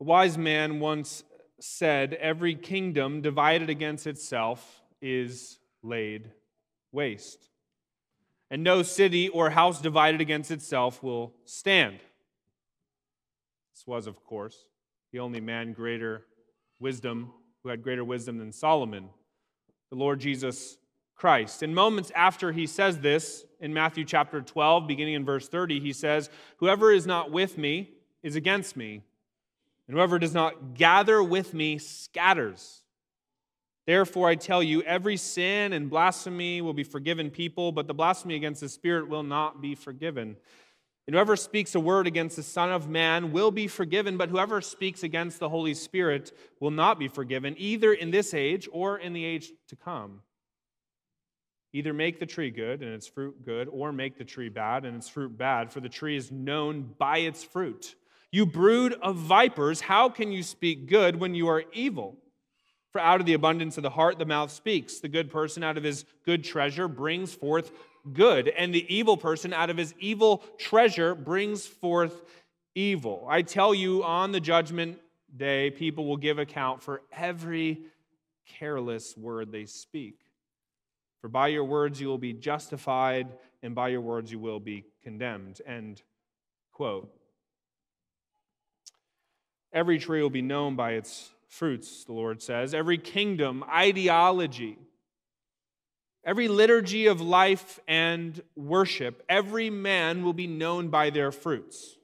A wise man once said, Every kingdom divided against itself is laid waste, and no city or house divided against itself will stand. This was, of course, the only man greater wisdom, who had greater wisdom than Solomon, the Lord Jesus Christ. In moments after he says this, in Matthew chapter 12, beginning in verse 30, he says, Whoever is not with me is against me, and whoever does not gather with me scatters. Therefore, I tell you, every sin and blasphemy will be forgiven people, but the blasphemy against the Spirit will not be forgiven. And whoever speaks a word against the Son of Man will be forgiven, but whoever speaks against the Holy Spirit will not be forgiven, either in this age or in the age to come. Either make the tree good and its fruit good, or make the tree bad and its fruit bad, for the tree is known by its fruit. You brood of vipers, how can you speak good when you are evil? For out of the abundance of the heart, the mouth speaks. The good person out of his good treasure brings forth good, and the evil person out of his evil treasure brings forth evil. I tell you, on the judgment day, people will give account for every careless word they speak. For by your words you will be justified, and by your words you will be condemned. End quote. Every tree will be known by its fruits, the Lord says. Every kingdom, ideology, Every liturgy of life and worship, every man will be known by their fruits.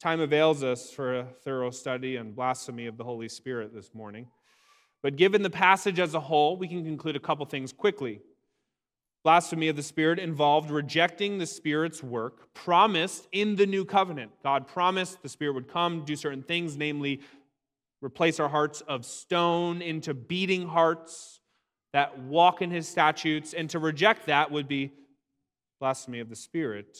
Time avails us for a thorough study and blasphemy of the Holy Spirit this morning. But given the passage as a whole, we can conclude a couple things quickly. Blasphemy of the Spirit involved rejecting the Spirit's work promised in the new covenant. God promised the Spirit would come, do certain things, namely replace our hearts of stone into beating hearts that walk in his statutes, and to reject that would be blasphemy of the Spirit.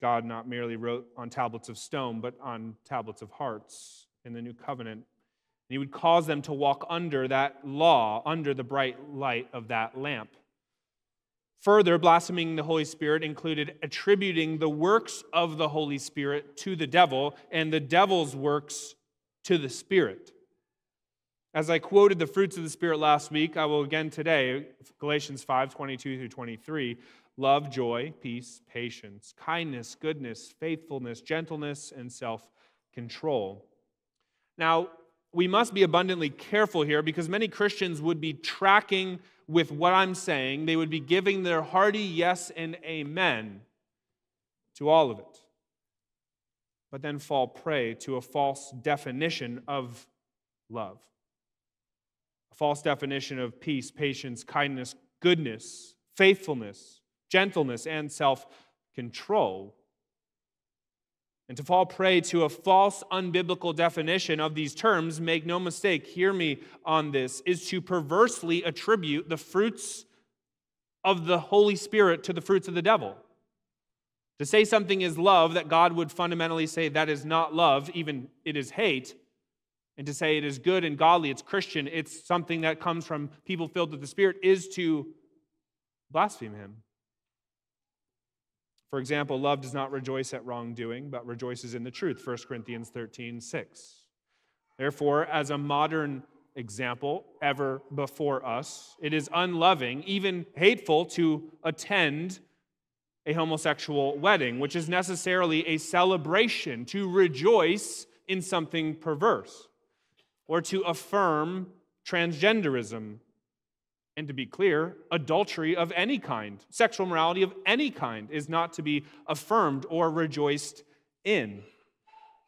God not merely wrote on tablets of stone, but on tablets of hearts in the new covenant. And he would cause them to walk under that law, under the bright light of that lamp. Further, blaspheming the Holy Spirit included attributing the works of the Holy Spirit to the devil and the devil's works to the Spirit. As I quoted the fruits of the Spirit last week, I will again today, Galatians 5 22 through 23. Love, joy, peace, patience, kindness, goodness, faithfulness, gentleness, and self control. Now, we must be abundantly careful here because many Christians would be tracking with what I'm saying. They would be giving their hearty yes and amen to all of it, but then fall prey to a false definition of love a false definition of peace, patience, kindness, goodness, faithfulness, gentleness, and self control. And to fall prey to a false, unbiblical definition of these terms, make no mistake, hear me on this, is to perversely attribute the fruits of the Holy Spirit to the fruits of the devil. To say something is love that God would fundamentally say that is not love, even it is hate, and to say it is good and godly, it's Christian, it's something that comes from people filled with the Spirit, is to blaspheme Him. For example, love does not rejoice at wrongdoing, but rejoices in the truth. 1 Corinthians 13, 6. Therefore, as a modern example ever before us, it is unloving, even hateful, to attend a homosexual wedding, which is necessarily a celebration to rejoice in something perverse or to affirm transgenderism. And to be clear, adultery of any kind, sexual morality of any kind, is not to be affirmed or rejoiced in.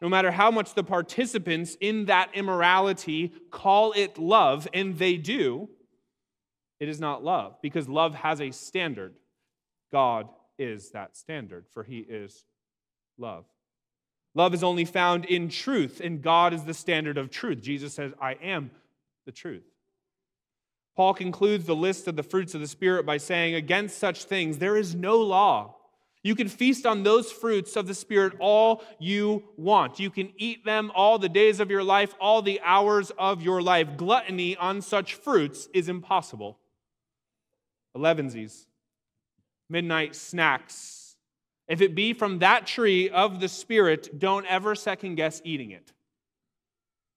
No matter how much the participants in that immorality call it love, and they do, it is not love, because love has a standard. God is that standard, for he is love. Love is only found in truth, and God is the standard of truth. Jesus says, I am the truth. Paul concludes the list of the fruits of the Spirit by saying, Against such things there is no law. You can feast on those fruits of the Spirit all you want. You can eat them all the days of your life, all the hours of your life. Gluttony on such fruits is impossible. Elevensies, midnight snacks, If it be from that tree of the Spirit, don't ever second guess eating it.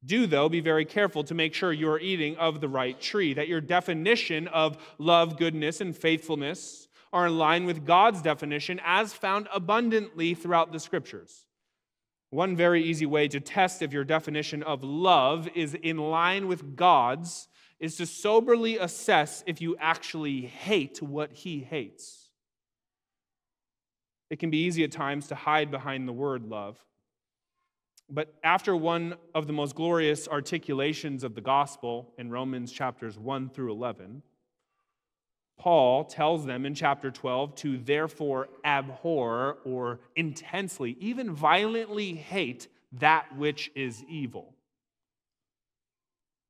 Do, though, be very careful to make sure you are eating of the right tree, that your definition of love, goodness, and faithfulness are in line with God's definition as found abundantly throughout the scriptures. One very easy way to test if your definition of love is in line with God's is to soberly assess if you actually hate what He hates. It can be easy at times to hide behind the word love. But after one of the most glorious articulations of the gospel in Romans chapters 1 through 11, Paul tells them in chapter 12 to therefore abhor or intensely, even violently hate that which is evil.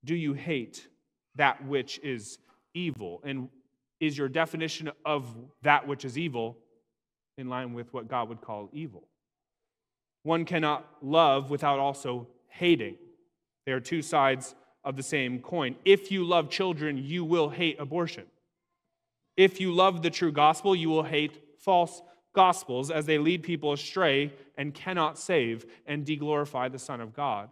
Do you hate that which is evil? And is your definition of that which is evil in line with what God would call evil? One cannot love without also hating. They are two sides of the same coin. If you love children, you will hate abortion. If you love the true gospel, you will hate false gospels as they lead people astray and cannot save and deglorify the Son of God.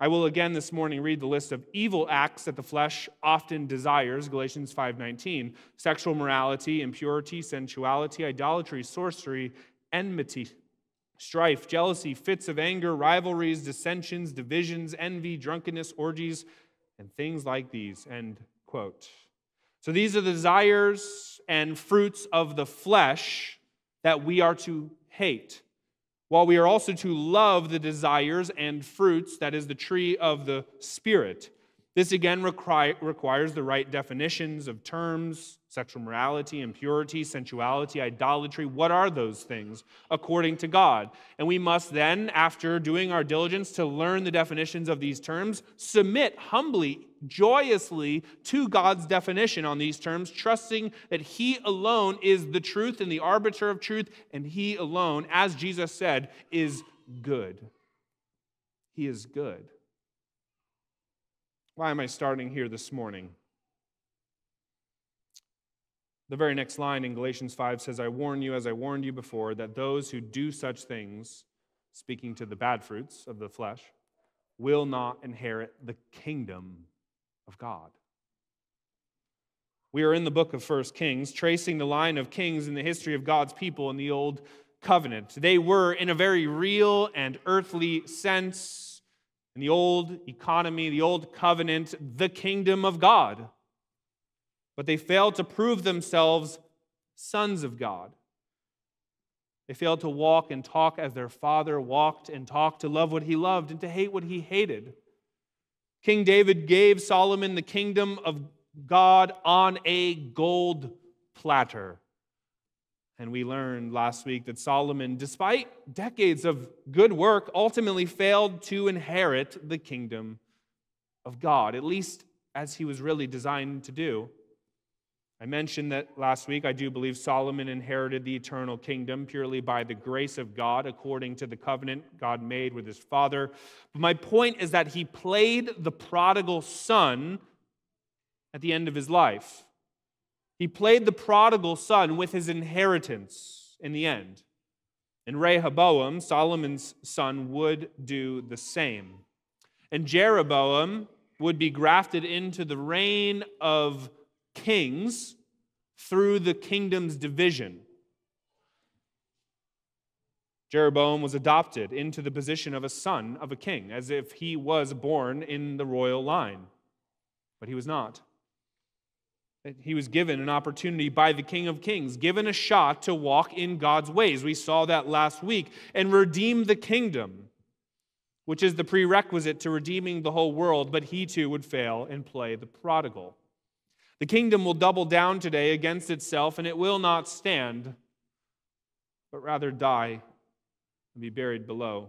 I will again this morning read the list of evil acts that the flesh often desires, Galatians 5:19, sexual morality, impurity, sensuality, idolatry, sorcery, enmity, strife, jealousy, fits of anger, rivalries, dissensions, divisions, envy, drunkenness, orgies, and things like these. End quote. So these are the desires and fruits of the flesh that we are to hate, while we are also to love the desires and fruits that is the tree of the Spirit. This again requires the right definitions of terms, sexual morality, impurity, sensuality, idolatry. What are those things according to God? And we must then, after doing our diligence to learn the definitions of these terms, submit humbly, joyously to God's definition on these terms, trusting that He alone is the truth and the arbiter of truth, and He alone, as Jesus said, is good. He is good. Why am I starting here this morning? The very next line in Galatians 5 says, I warn you, as I warned you before, that those who do such things, speaking to the bad fruits of the flesh, will not inherit the kingdom of God. We are in the book of First Kings, tracing the line of kings in the history of God's people in the Old Covenant. They were, in a very real and earthly sense, in the old economy, the old covenant, the kingdom of God. But they failed to prove themselves sons of God. They failed to walk and talk as their father walked and talked, to love what he loved and to hate what he hated. King David gave Solomon the kingdom of God on a gold platter. And we learned last week that Solomon, despite decades of good work, ultimately failed to inherit the kingdom of God, at least as he was really designed to do. I mentioned that last week. I do believe Solomon inherited the eternal kingdom purely by the grace of God, according to the covenant God made with his father. But my point is that he played the prodigal son at the end of his life. He played the prodigal son with his inheritance in the end. And Rehoboam, Solomon's son, would do the same. And Jeroboam would be grafted into the reign of kings through the kingdom's division. Jeroboam was adopted into the position of a son of a king, as if he was born in the royal line. But he was not. He was given an opportunity by the King of Kings, given a shot to walk in God's ways. We saw that last week, and redeem the kingdom, which is the prerequisite to redeeming the whole world, but he too would fail and play the prodigal. The kingdom will double down today against itself, and it will not stand, but rather die and be buried below.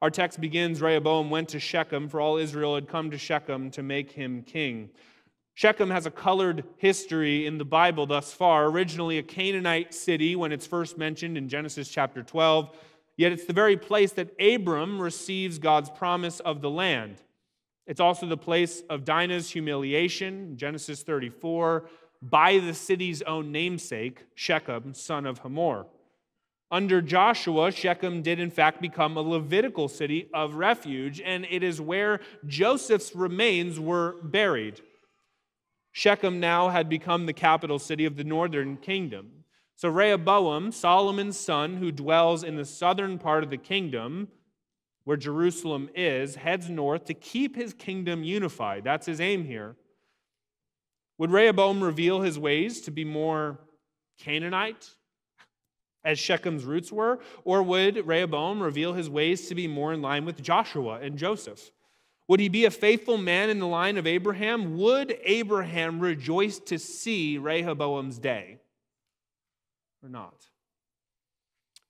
Our text begins Rehoboam went to Shechem, for all Israel had come to Shechem to make him king. Shechem has a colored history in the Bible thus far. Originally a Canaanite city when it's first mentioned in Genesis chapter 12, yet it's the very place that Abram receives God's promise of the land. It's also the place of Dinah's humiliation, Genesis 34, by the city's own namesake, Shechem, son of Hamor. Under Joshua, Shechem did in fact become a Levitical city of refuge, and it is where Joseph's remains were buried. Shechem now had become the capital city of the northern kingdom. So Rehoboam, Solomon's son, who dwells in the southern part of the kingdom, where Jerusalem is, heads north to keep his kingdom unified. That's his aim here. Would Rehoboam reveal his ways to be more Canaanite, as Shechem's roots were? Or would Rehoboam reveal his ways to be more in line with Joshua and Joseph? Would he be a faithful man in the line of Abraham? Would Abraham rejoice to see Rehoboam's day? Or not?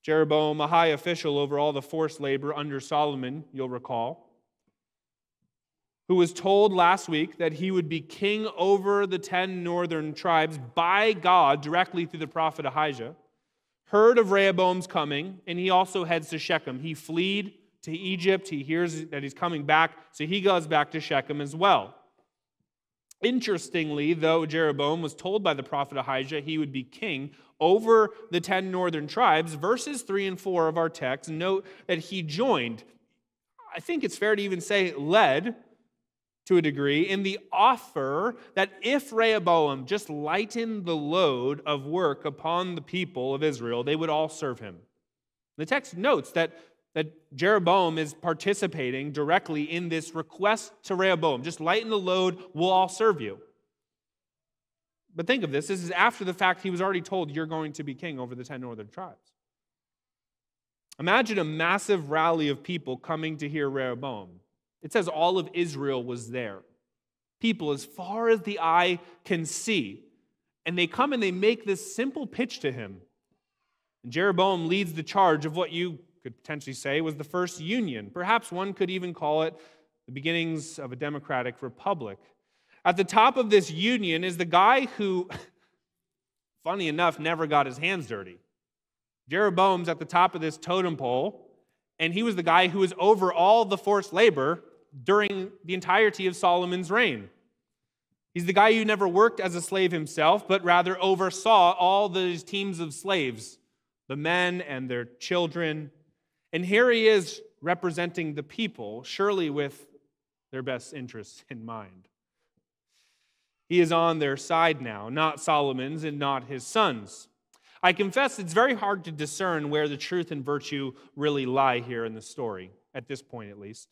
Jeroboam, a high official over all the forced labor under Solomon, you'll recall, who was told last week that he would be king over the 10 northern tribes by God directly through the prophet Ahijah heard of Rehoboam's coming, and he also heads to Shechem. He fled to Egypt. He hears that he's coming back, so he goes back to Shechem as well. Interestingly, though Jeroboam was told by the prophet Ahijah he would be king over the 10 northern tribes, verses 3 and 4 of our text note that he joined, I think it's fair to even say led, to a degree in the offer that if Rehoboam just lightened the load of work upon the people of Israel, they would all serve him. The text notes that, that Jeroboam is participating directly in this request to Rehoboam just lighten the load, we'll all serve you. But think of this this is after the fact he was already told, You're going to be king over the 10 northern tribes. Imagine a massive rally of people coming to hear Rehoboam. It says all of Israel was there. People as far as the eye can see. And they come and they make this simple pitch to him. And Jeroboam leads the charge of what you could potentially say was the first union. Perhaps one could even call it the beginnings of a democratic republic. At the top of this union is the guy who, funny enough, never got his hands dirty. Jeroboam's at the top of this totem pole, and he was the guy who was over all the forced labor during the entirety of Solomon's reign. He's the guy who never worked as a slave himself, but rather oversaw all these teams of slaves, the men and their children. And here he is representing the people, surely with their best interests in mind. He is on their side now, not Solomon's and not his sons. I confess it's very hard to discern where the truth and virtue really lie here in the story, at this point at least.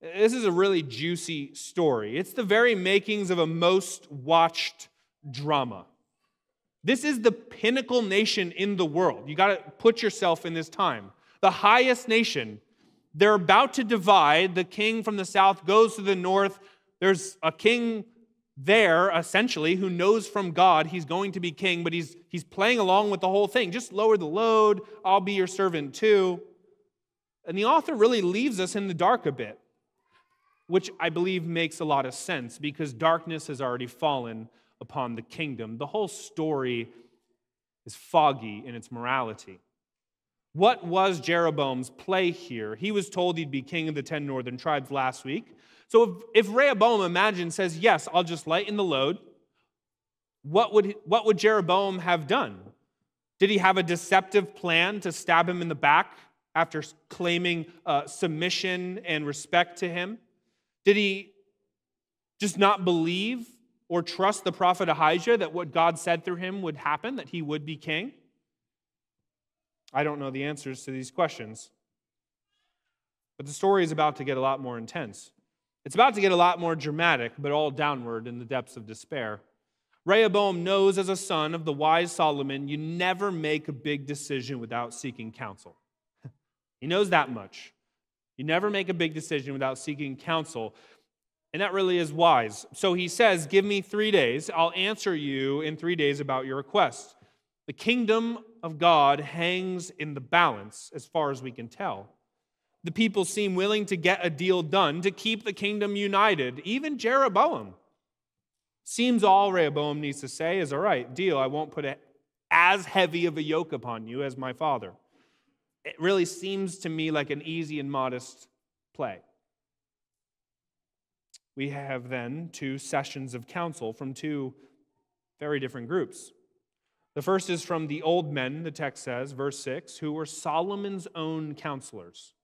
This is a really juicy story. It's the very makings of a most watched drama. This is the pinnacle nation in the world. You got to put yourself in this time. The highest nation. They're about to divide. The king from the south goes to the north. There's a king there, essentially, who knows from God he's going to be king, but he's, he's playing along with the whole thing. Just lower the load. I'll be your servant too. And the author really leaves us in the dark a bit which I believe makes a lot of sense because darkness has already fallen upon the kingdom. The whole story is foggy in its morality. What was Jeroboam's play here? He was told he'd be king of the 10 northern tribes last week. So if, if Rehoboam, imagine, says, Yes, I'll just lighten the load, what would, what would Jeroboam have done? Did he have a deceptive plan to stab him in the back after claiming uh, submission and respect to him? Did he just not believe or trust the prophet Ahijah that what God said through him would happen, that he would be king? I don't know the answers to these questions. But the story is about to get a lot more intense. It's about to get a lot more dramatic, but all downward in the depths of despair. Rehoboam knows as a son of the wise Solomon, you never make a big decision without seeking counsel. he knows that much. You never make a big decision without seeking counsel. And that really is wise. So he says, Give me three days. I'll answer you in three days about your request. The kingdom of God hangs in the balance, as far as we can tell. The people seem willing to get a deal done to keep the kingdom united. Even Jeroboam. Seems all Rehoboam needs to say is, All right, deal. I won't put as heavy of a yoke upon you as my father it really seems to me like an easy and modest play. We have then two sessions of counsel from two Very different groups. The first is from the old men, the text says, verse 6, who were Solomon's own counselors.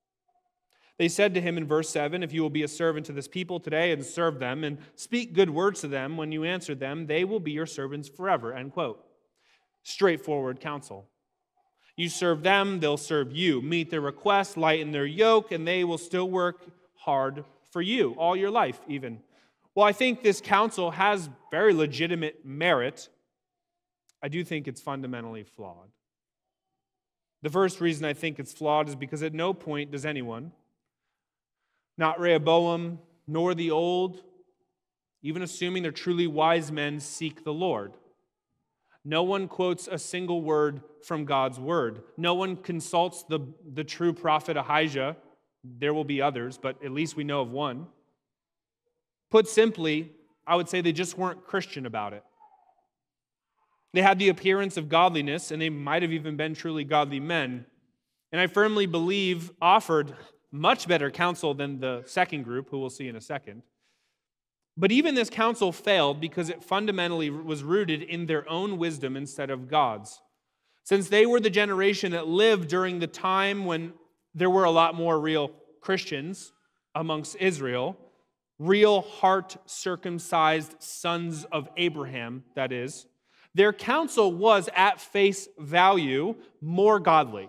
They said to him in verse 7 If you will be a servant to this people today and serve them and speak good words to them when you answer them, they will be your servants forever. End quote. Straightforward counsel. You serve them, they'll serve you. Meet their requests, lighten their yoke, and they will still work hard for you, all your life, even. Well, I think this counsel has very legitimate merit. I do think it's fundamentally flawed. The first reason I think it's flawed is because at no point does anyone, not Rehoboam nor the old, even assuming they're truly wise men, seek the Lord. No one quotes a single word from God's word. No one consults the, the true prophet Ahijah. There will be others, but at least we know of one. Put simply, I would say they just weren't Christian about it. They had the appearance of godliness, and they might have even been truly godly men. And I firmly believe offered much better counsel than the second group, who we'll see in a second. But even this counsel failed because it fundamentally was rooted in their own wisdom instead of God's. Since they were the generation that lived during the time when there were a lot more real Christians amongst Israel, real heart circumcised sons of Abraham, that is, their counsel was at face value more godly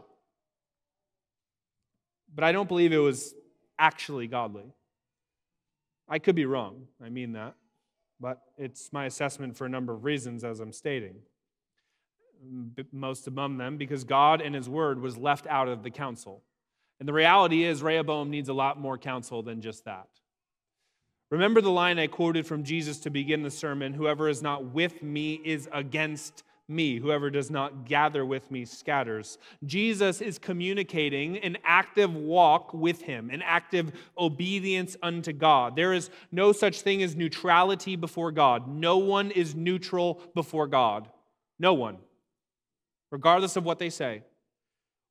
but I don't believe it was actually godly. I could be wrong. I mean that. But it's my assessment for a number of reasons, as I'm stating. Most among them, because God and His Word was left out of the counsel. And the reality is, Rehoboam needs a lot more counsel than just that. Remember the line I quoted from Jesus to begin the sermon Whoever is not with me is against me. Whoever does not gather with me scatters. Jesus is communicating an active walk with him, an active obedience unto God. There is no such thing as neutrality before God. No one is neutral before God. No one, regardless of what they say.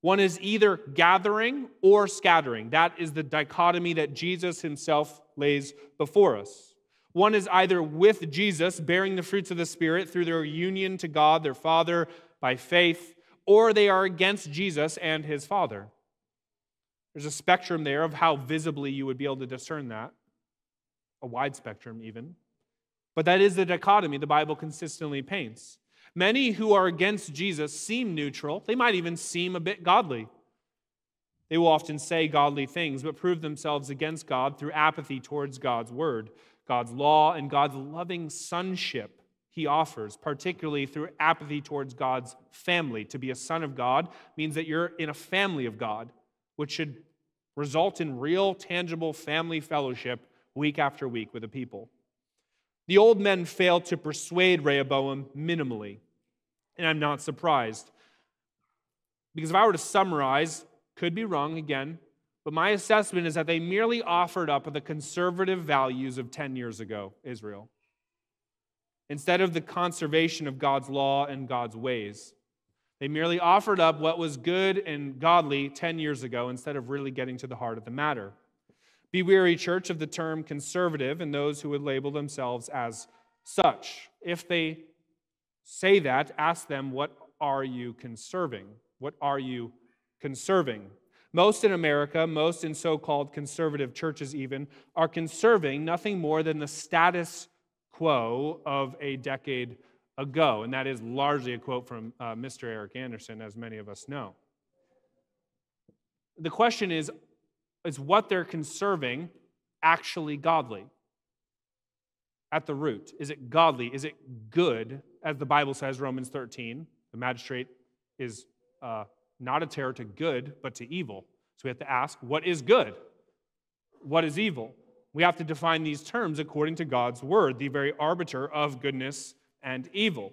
One is either gathering or scattering. That is the dichotomy that Jesus himself lays before us. One is either with Jesus, bearing the fruits of the Spirit through their union to God, their Father, by faith, or they are against Jesus and his Father. There's a spectrum there of how visibly you would be able to discern that, a wide spectrum, even. But that is the dichotomy the Bible consistently paints. Many who are against Jesus seem neutral, they might even seem a bit godly. They will often say godly things, but prove themselves against God through apathy towards God's word. God's law and God's loving sonship he offers, particularly through apathy towards God's family. To be a son of God means that you're in a family of God, which should result in real, tangible family fellowship week after week with the people. The old men failed to persuade Rehoboam minimally, and I'm not surprised. Because if I were to summarize, could be wrong again, but my assessment is that they merely offered up the conservative values of 10 years ago, Israel, instead of the conservation of God's law and God's ways. They merely offered up what was good and godly 10 years ago instead of really getting to the heart of the matter. Be weary, church, of the term conservative and those who would label themselves as such. If they say that, ask them, What are you conserving? What are you conserving? Most in America, most in so called conservative churches, even, are conserving nothing more than the status quo of a decade ago. And that is largely a quote from uh, Mr. Eric Anderson, as many of us know. The question is is what they're conserving actually godly? At the root, is it godly? Is it good? As the Bible says, Romans 13, the magistrate is uh, not a terror to good, but to evil. So we have to ask what is good? What is evil? We have to define these terms according to God's word, the very arbiter of goodness and evil.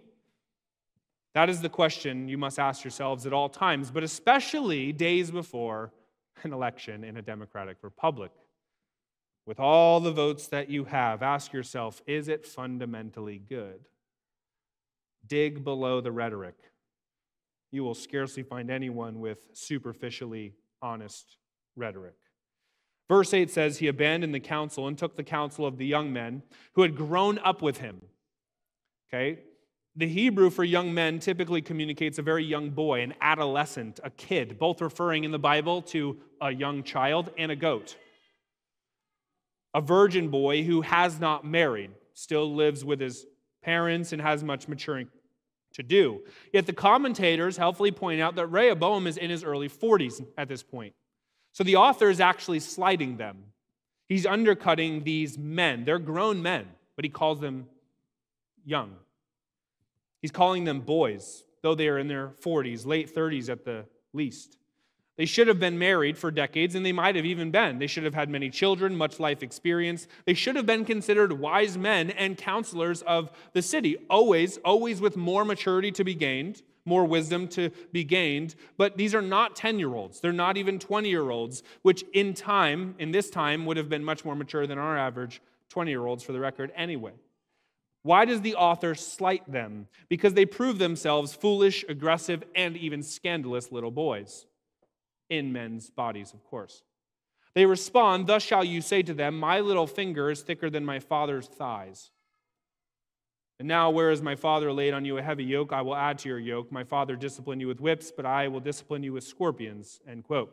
That is the question you must ask yourselves at all times, but especially days before an election in a democratic republic. With all the votes that you have, ask yourself is it fundamentally good? Dig below the rhetoric you will scarcely find anyone with superficially honest rhetoric. Verse 8 says, He abandoned the counsel and took the counsel of the young men who had grown up with him. Okay? The Hebrew for young men typically communicates a very young boy, an adolescent, a kid, both referring in the Bible to a young child and a goat. A virgin boy who has not married, still lives with his parents and has much maturing to do. Yet the commentators helpfully point out that Rehoboam is in his early 40s at this point. So the author is actually slighting them. He's undercutting these men. They're grown men, but he calls them young. He's calling them boys, though they are in their 40s, late 30s at the least. They should have been married for decades, and they might have even been. They should have had many children, much life experience. They should have been considered wise men and counselors of the city, always, always with more maturity to be gained, more wisdom to be gained. But these are not 10 year olds. They're not even 20 year olds, which in time, in this time, would have been much more mature than our average 20 year olds for the record anyway. Why does the author slight them? Because they prove themselves foolish, aggressive, and even scandalous little boys. In men's bodies, of course. They respond, Thus shall you say to them, My little finger is thicker than my father's thighs. And now, whereas my father laid on you a heavy yoke, I will add to your yoke. My father disciplined you with whips, but I will discipline you with scorpions. End quote.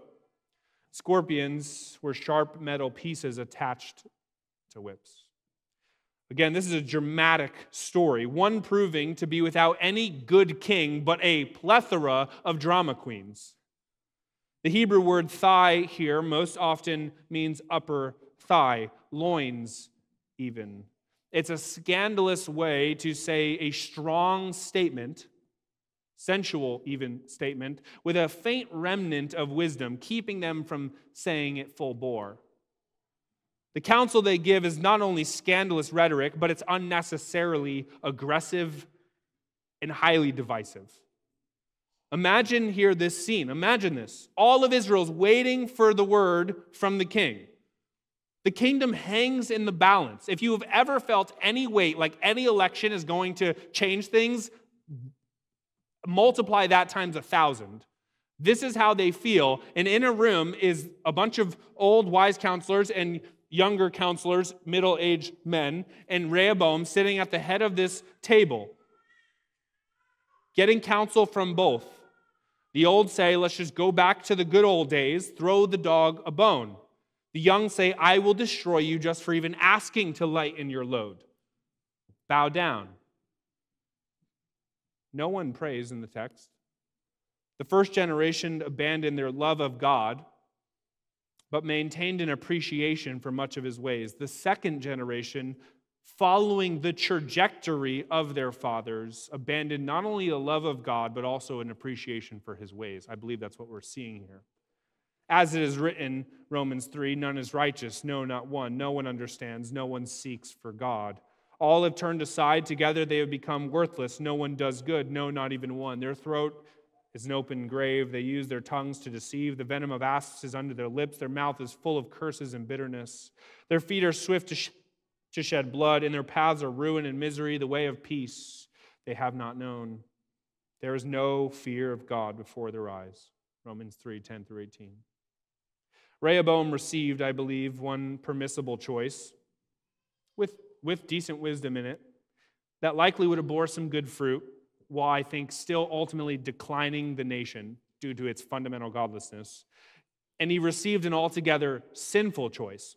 Scorpions were sharp metal pieces attached to whips. Again, this is a dramatic story, one proving to be without any good king, but a plethora of drama queens. The Hebrew word thigh here most often means upper thigh, loins, even. It's a scandalous way to say a strong statement, sensual even statement, with a faint remnant of wisdom, keeping them from saying it full bore. The counsel they give is not only scandalous rhetoric, but it's unnecessarily aggressive and highly divisive. Imagine here this scene. Imagine this. All of Israel's waiting for the word from the king. The kingdom hangs in the balance. If you have ever felt any weight, like any election is going to change things, multiply that times a thousand. This is how they feel. And in a room is a bunch of old wise counselors and younger counselors, middle aged men, and Rehoboam sitting at the head of this table, getting counsel from both. The old say, let's just go back to the good old days, throw the dog a bone. The young say, I will destroy you just for even asking to lighten your load. Bow down. No one prays in the text. The first generation abandoned their love of God but maintained an appreciation for much of his ways. The second generation, following the trajectory of their fathers, abandoned not only a love of God, but also an appreciation for his ways. I believe that's what we're seeing here. As it is written, Romans 3 none is righteous, no, not one. No one understands, no one seeks for God. All have turned aside, together they have become worthless. No one does good, no, not even one. Their throat is an open grave. They use their tongues to deceive. The venom of asps is under their lips. Their mouth is full of curses and bitterness. Their feet are swift to, sh- to shed blood. and their paths are ruin and misery. The way of peace they have not known. There is no fear of God before their eyes. Romans 3 10 through 18. Rehoboam received, I believe, one permissible choice with, with decent wisdom in it that likely would have bore some good fruit while I think still ultimately declining the nation due to its fundamental godlessness. And he received an altogether sinful choice,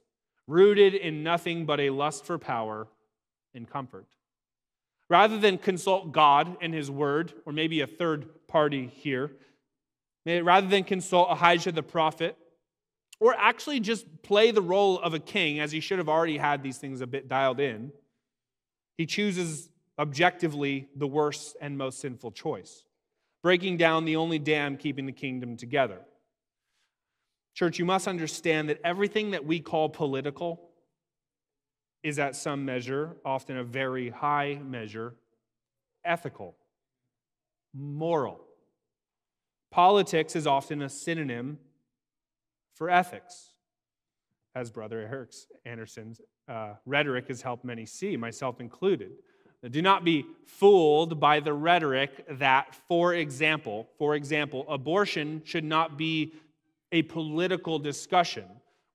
rooted in nothing but a lust for power and comfort. Rather than consult God and his word, or maybe a third party here, rather than consult Ahijah the prophet, or actually just play the role of a king as he should have already had these things a bit dialed in, he chooses objectively the worst and most sinful choice, breaking down the only dam keeping the kingdom together. Church, you must understand that everything that we call political is at some measure, often a very high measure, ethical, moral. Politics is often a synonym for ethics, as Brother Eric Anderson's uh, rhetoric has helped many see, myself included. Do not be fooled by the rhetoric that, for example, for example, abortion should not be a political discussion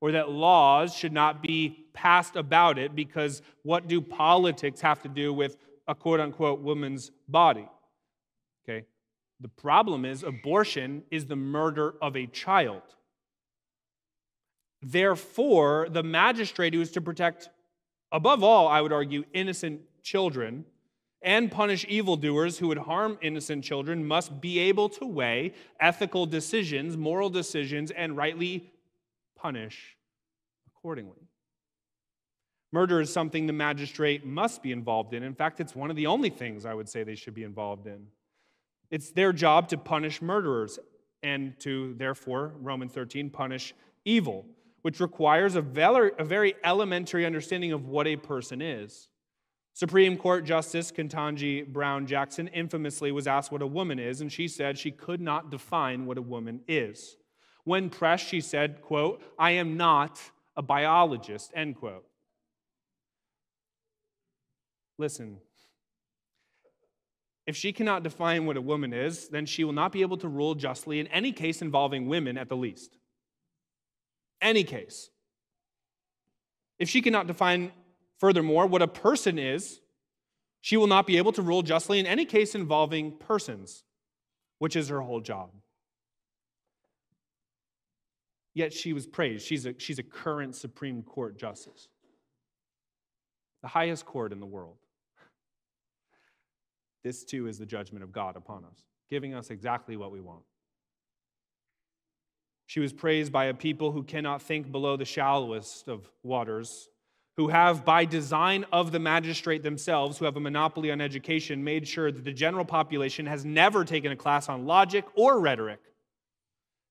or that laws should not be passed about it because what do politics have to do with a quote unquote woman's body. Okay? The problem is abortion is the murder of a child. Therefore, the magistrate who is to protect, above all, I would argue, innocent children and punish evildoers who would harm innocent children must be able to weigh ethical decisions, moral decisions, and rightly punish accordingly. Murder is something the magistrate must be involved in. In fact, it's one of the only things I would say they should be involved in. It's their job to punish murderers and to, therefore, Romans 13, punish evil, which requires a very, a very elementary understanding of what a person is. Supreme Court Justice Ketanji Brown Jackson infamously was asked what a woman is, and she said she could not define what a woman is. When pressed, she said, quote, I am not a biologist, end quote. Listen, if she cannot define what a woman is, then she will not be able to rule justly in any case involving women at the least. Any case. If she cannot define Furthermore, what a person is, she will not be able to rule justly in any case involving persons, which is her whole job. Yet she was praised. She's a, she's a current Supreme Court justice, the highest court in the world. This too is the judgment of God upon us, giving us exactly what we want. She was praised by a people who cannot think below the shallowest of waters who have, by design of the magistrate themselves, who have a monopoly on education, made sure that the general population has never taken a class on logic or rhetoric.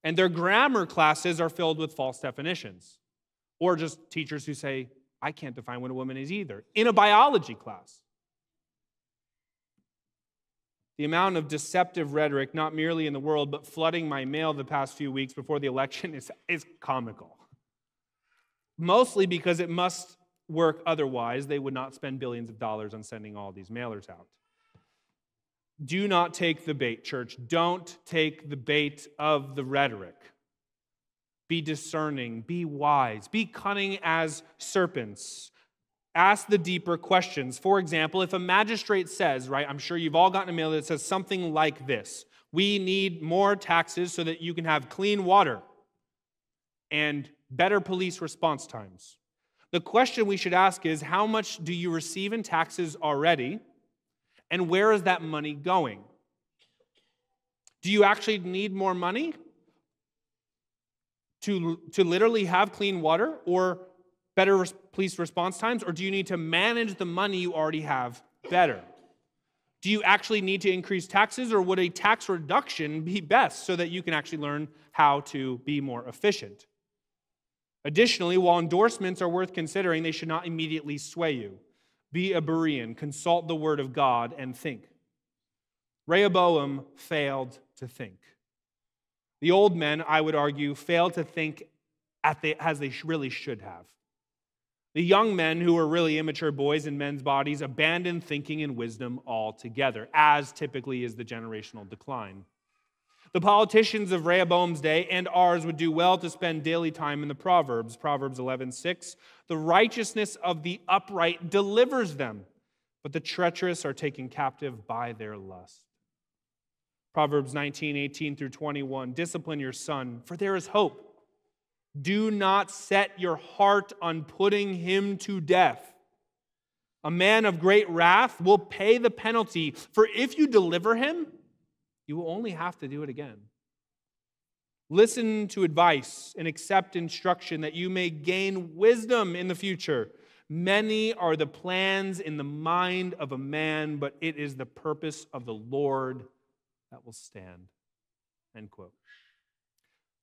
And their grammar classes are filled with false definitions, or just teachers who say, I can't define what a woman is either, in a biology class. The amount of deceptive rhetoric, not merely in the world, but flooding my mail the past few weeks before the election, is, is comical. Mostly because it must work otherwise, they would not spend billions of dollars on sending all these mailers out. Do not take the bait, church. Don't take the bait of the rhetoric. Be discerning, be wise, be cunning as serpents. Ask the deeper questions. For example, if a magistrate says, right, I'm sure you've all gotten a mail that says something like this We need more taxes so that you can have clean water and better police response times. The question we should ask is how much do you receive in taxes already? And where is that money going? Do you actually need more money to, to literally have clean water or better res- police response times? Or do you need to manage the money you already have better? Do you actually need to increase taxes, or would a tax reduction be best so that you can actually learn how to be more efficient? Additionally, while endorsements are worth considering, they should not immediately sway you. Be a Berean, consult the word of God, and think. Rehoboam failed to think. The old men, I would argue, failed to think as they really should have. The young men, who were really immature boys in men's bodies, abandoned thinking and wisdom altogether, as typically is the generational decline. The politicians of Rehoboam's day and ours would do well to spend daily time in the Proverbs. Proverbs 11:6, "The righteousness of the upright delivers them, but the treacherous are taken captive by their lust." Proverbs 19:18 through 21, "Discipline your son, for there is hope. Do not set your heart on putting him to death." A man of great wrath will pay the penalty, for if you deliver him, you will only have to do it again. Listen to advice and accept instruction that you may gain wisdom in the future. Many are the plans in the mind of a man, but it is the purpose of the Lord that will stand. End quote.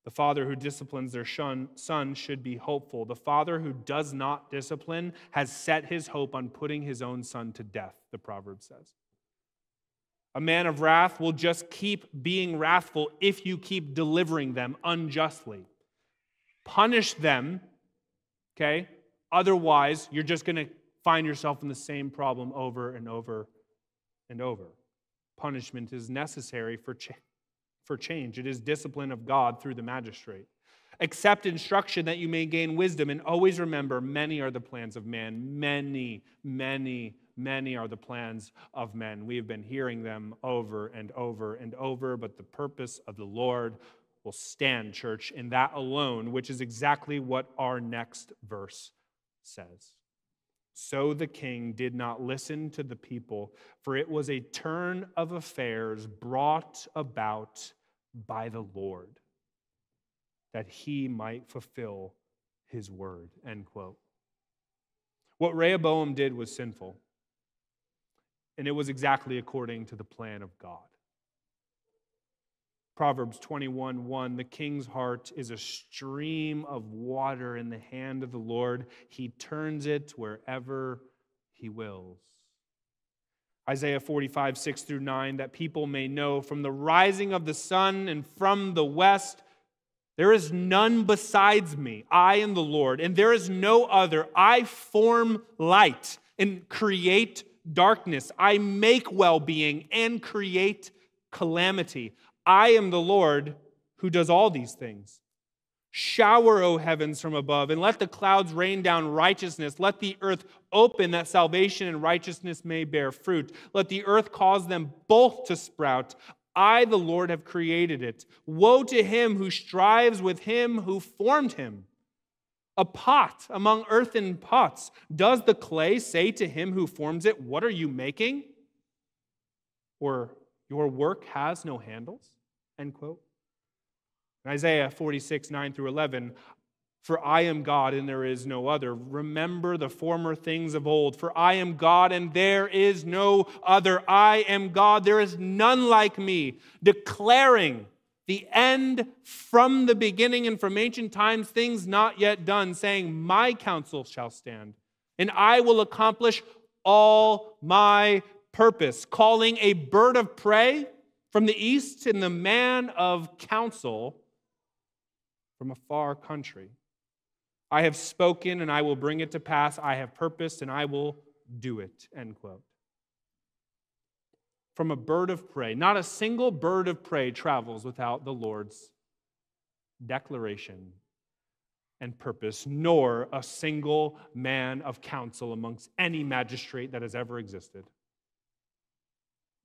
The father who disciplines their son should be hopeful. The father who does not discipline has set his hope on putting his own son to death, the proverb says. A man of wrath will just keep being wrathful if you keep delivering them unjustly. Punish them, okay? Otherwise, you're just going to find yourself in the same problem over and over and over. Punishment is necessary for, ch- for change, it is discipline of God through the magistrate. Accept instruction that you may gain wisdom, and always remember many are the plans of man. Many, many many are the plans of men. We have been hearing them over and over and over, but the purpose of the Lord will stand, church, in that alone, which is exactly what our next verse says. So the king did not listen to the people, for it was a turn of affairs brought about by the Lord, that he might fulfill his word. End quote. What Rehoboam did was sinful, and it was exactly according to the plan of God. Proverbs 21 1 The king's heart is a stream of water in the hand of the Lord. He turns it wherever he wills. Isaiah 45 6 through 9 that people may know from the rising of the sun and from the west, there is none besides me. I am the Lord, and there is no other. I form light and create darkness. I make well being and create calamity. I am the Lord who does all these things. Shower, O heavens, from above, and let the clouds rain down righteousness. Let the earth open that salvation and righteousness may bear fruit. Let the earth cause them both to sprout. I, the Lord, have created it. Woe to him who strives with him who formed him. A pot among earthen pots. Does the clay say to him who forms it, What are you making? Or your work has no handles? End quote. Isaiah 46, 9 through 11. For I am God and there is no other. Remember the former things of old. For I am God and there is no other. I am God, there is none like me, declaring the end from the beginning and from ancient times, things not yet done, saying, My counsel shall stand, and I will accomplish all my purpose, calling a bird of prey from the east and the man of counsel from a far country. I have spoken and I will bring it to pass. I have purposed and I will do it. End quote. From a bird of prey. Not a single bird of prey travels without the Lord's declaration and purpose, nor a single man of counsel amongst any magistrate that has ever existed.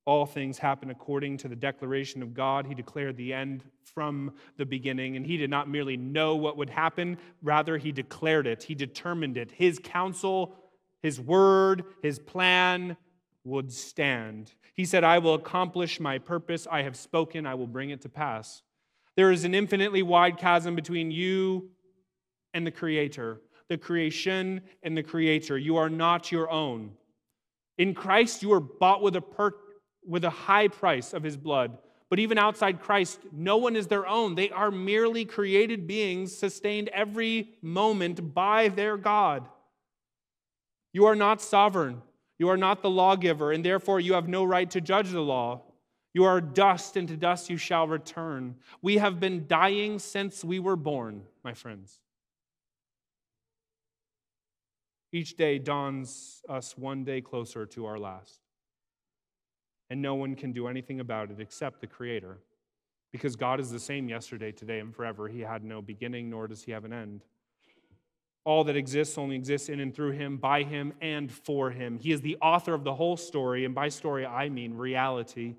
All things happen according to the declaration of God. He declared the end from the beginning, and he did not merely know what would happen, rather, he declared it. He determined it. His counsel, his word, his plan would stand. He said, I will accomplish my purpose. I have spoken. I will bring it to pass. There is an infinitely wide chasm between you and the Creator, the creation and the Creator. You are not your own. In Christ, you are bought with a purchase with a high price of his blood. But even outside Christ, no one is their own. They are merely created beings sustained every moment by their God. You are not sovereign. You are not the lawgiver, and therefore you have no right to judge the law. You are dust, and to dust you shall return. We have been dying since we were born, my friends. Each day dawns us one day closer to our last and no one can do anything about it except the Creator. Because God is the same yesterday, today, and forever. He had no beginning, nor does He have an end. All that exists only exists in and through Him, by Him, and for Him. He is the author of the whole story, and by story I mean reality.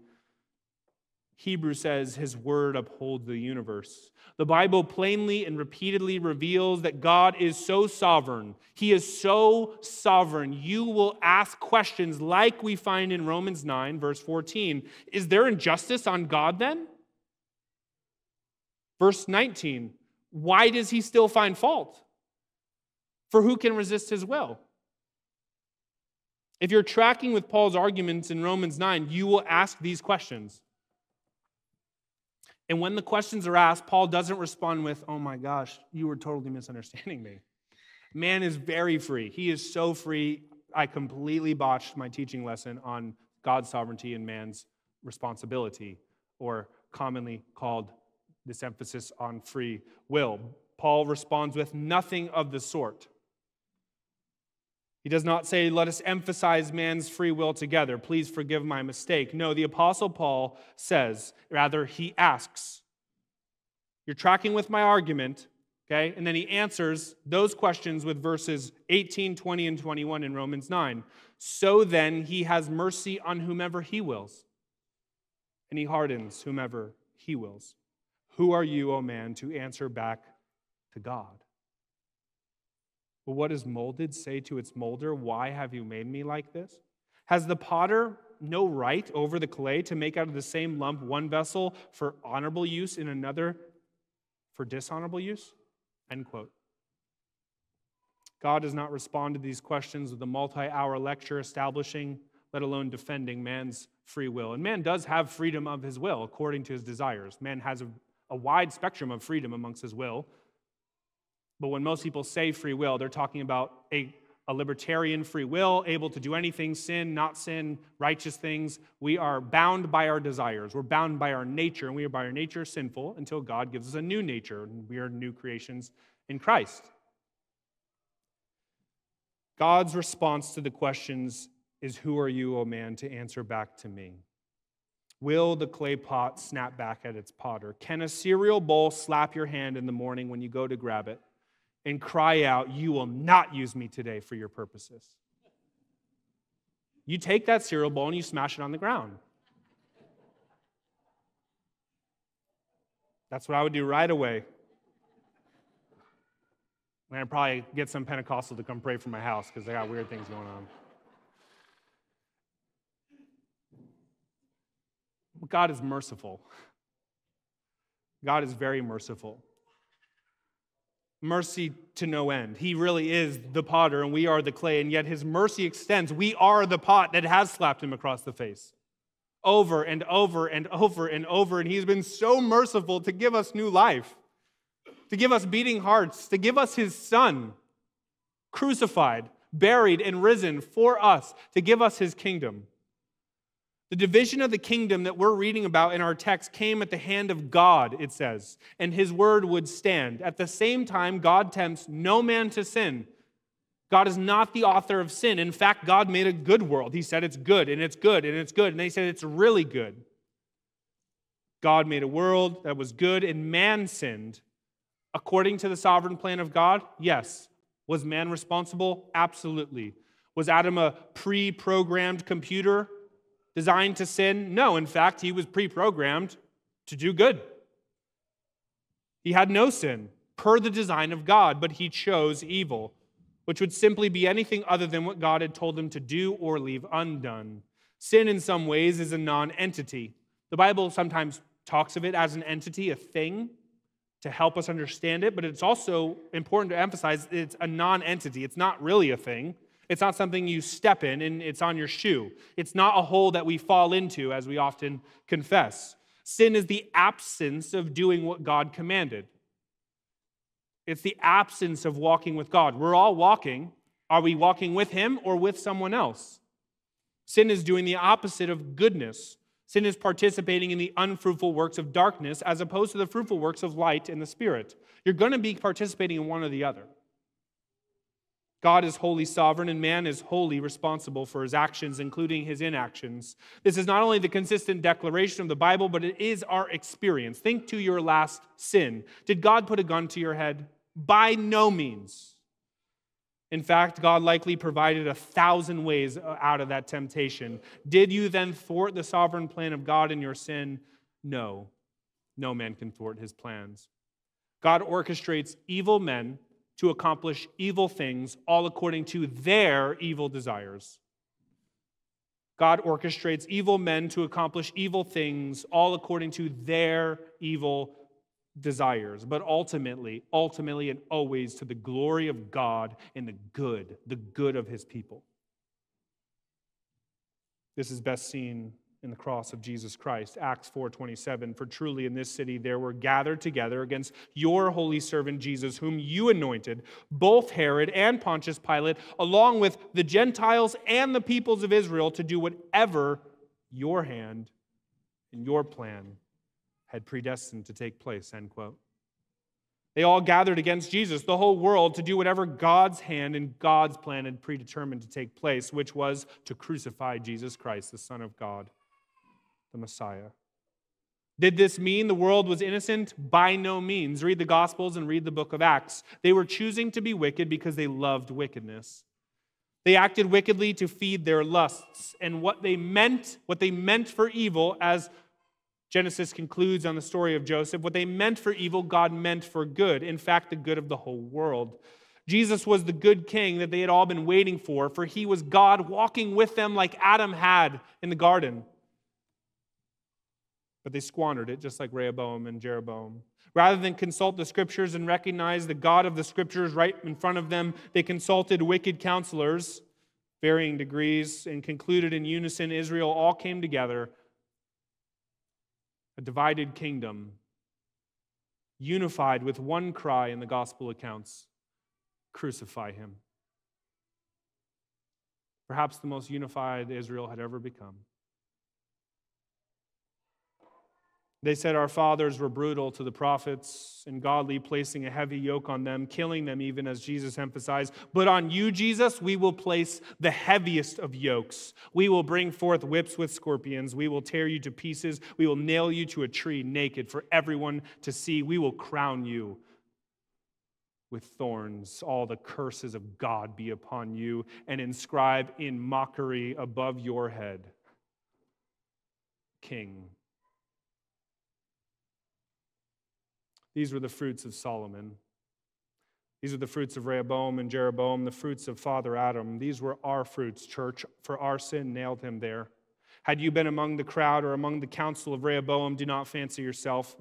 Hebrew says his word upholds the universe. The Bible plainly and repeatedly reveals that God is so sovereign. He is so sovereign. You will ask questions like we find in Romans 9, verse 14. Is there injustice on God then? Verse 19. Why does he still find fault? For who can resist his will? If you're tracking with Paul's arguments in Romans 9, you will ask these questions. And when the questions are asked, Paul doesn't respond with, Oh my gosh, you were totally misunderstanding me. Man is very free. He is so free. I completely botched my teaching lesson on God's sovereignty and man's responsibility, or commonly called this emphasis on free will. Paul responds with nothing of the sort. He does not say, Let us emphasize man's free will together. Please forgive my mistake. No, the Apostle Paul says, rather, he asks, You're tracking with my argument. Okay? And then he answers those questions with verses 18, 20, and 21 in Romans 9. So then he has mercy on whomever he wills, and he hardens whomever he wills. Who are you, O man, to answer back to God? But what does molded say to its molder? Why have you made me like this? Has the potter no right over the clay to make out of the same lump one vessel for honorable use and another for dishonorable use? End quote. God does not respond to these questions with a multi hour lecture establishing, let alone defending, man's free will. And man does have freedom of his will according to his desires. Man has a, a wide spectrum of freedom amongst his will. But when most people say free will, they're talking about a, a libertarian free will, able to do anything, sin, not sin, righteous things. We are bound by our desires. We're bound by our nature, and we are by our nature sinful until God gives us a new nature, and we are new creations in Christ. God's response to the questions is Who are you, O man, to answer back to me? Will the clay pot snap back at its potter? Can a cereal bowl slap your hand in the morning when you go to grab it and cry out, You will not use me today for your purposes? You take that cereal bowl and you smash it on the ground. That's what I would do right away. And to probably get some Pentecostal to come pray for my house because I got weird things going on. God is merciful. God is very merciful. Mercy to no end. He really is the potter and we are the clay, and yet his mercy extends. We are the pot that has slapped him across the face over and over and over and over, and he's been so merciful to give us new life to give us beating hearts, to give us his son, crucified, buried, and risen for us, to give us his kingdom. The division of the kingdom that we're reading about in our text came at the hand of God, it says, and his word would stand. At the same time, God tempts no man to sin. God is not the author of sin. In fact, God made a good world. He said it's good, and it's good, and it's good. And they said it's really good. God made a world that was good, and man sinned. According to the sovereign plan of God, yes. Was man responsible? Absolutely. Was Adam a pre programmed computer designed to sin? No. In fact, he was pre programmed to do good. He had no sin per the design of God, but he chose evil, which would simply be anything other than what God had told him to do or leave undone. Sin, in some ways, is a non entity. The Bible sometimes talks of it as an entity, a thing to help us understand it, but it's also important to emphasize it's a non entity. It's not really a thing. It's not something you step in and it's on your shoe. It's not a hole that we fall into, as we often confess. Sin is the absence of doing what God commanded, it's the absence of walking with God. We're all walking. Are we walking with Him or with someone else? Sin is doing the opposite of goodness. Sin is participating in the unfruitful works of darkness as opposed to the fruitful works of light and the Spirit. You're going to be participating in one or the other. God is wholly sovereign, and man is wholly responsible for his actions, including his inactions. This is not only the consistent declaration of the Bible, but it is our experience. Think to your last sin. Did God put a gun to your head? By no means. In fact, God likely provided a thousand ways uh, out of that temptation. Did you then thwart the sovereign plan of God in your sin? No. No man can thwart his plans. God orchestrates evil men to accomplish evil things, all according to their evil desires. God orchestrates evil men to accomplish evil things, all according to their evil desires, but ultimately, ultimately, and always to the glory of God and the good, the good of his people. This is best seen in the cross of Jesus Christ. Acts 4:27 For truly in this city there were gathered together against your holy servant Jesus whom you anointed both Herod and Pontius Pilate along with the Gentiles and the peoples of Israel to do whatever your hand and your plan had predestined to take place, end quote. They all gathered against Jesus, the whole world, to do whatever God's hand and God's plan had predetermined to take place, which was to crucify Jesus Christ, the Son of God, the Messiah. Did this mean the world was innocent? By no means. Read the Gospels and read the book of Acts. They were choosing to be wicked because they loved wickedness. They acted wickedly to feed their lusts. And what they meant, what they meant for evil, as Genesis concludes on the story of Joseph, what they meant for evil, God meant for good. In fact, the good of the whole world. Jesus was the good king that they had all been waiting for, for he was God walking with them like Adam had in the garden. But they squandered it, just like Rehoboam and Jeroboam. Rather than consult the scriptures and recognize the God of the scriptures right in front of them, they consulted wicked counselors, varying degrees, and concluded in unison Israel all came together, a divided kingdom, unified with one cry in the gospel accounts crucify him. Perhaps the most unified Israel had ever become. They said our fathers were brutal to the prophets and godly, placing a heavy yoke on them, killing them, even as Jesus emphasized. But on you, Jesus, we will place the heaviest of yokes. We will bring forth whips with scorpions. We will tear you to pieces. We will nail you to a tree naked for everyone to see. We will crown you with thorns. All the curses of God be upon you, and inscribe in mockery above your head, King These were the fruits of Solomon. These are the fruits of Rehoboam and Jeroboam, the fruits of Father Adam. These were our fruits, church, for our sin nailed him there. Had you been among the crowd or among the council of Rehoboam, do not fancy yourself.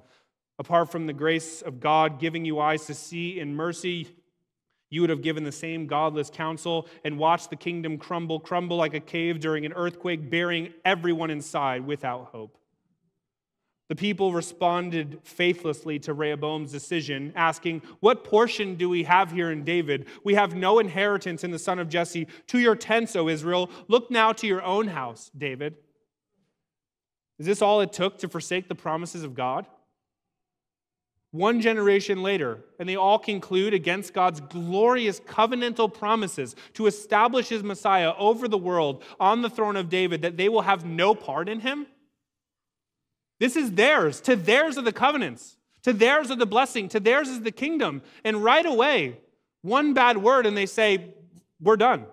Apart from the grace of God giving you eyes to see in mercy, you would have given the same godless counsel and watched the kingdom crumble, crumble like a cave during an earthquake, burying everyone inside without hope. The people responded faithlessly to Rehoboam's decision, asking, What portion do we have here in David? We have no inheritance in the son of Jesse. To your tents, O Israel. Look now to your own house, David. Is this all it took to forsake the promises of God? One generation later, and they all conclude against God's glorious covenantal promises to establish his Messiah over the world on the throne of David, that they will have no part in him? This is theirs. To theirs are the covenants. To theirs are the blessing. To theirs is the kingdom. And right away, one bad word and they say, We're done.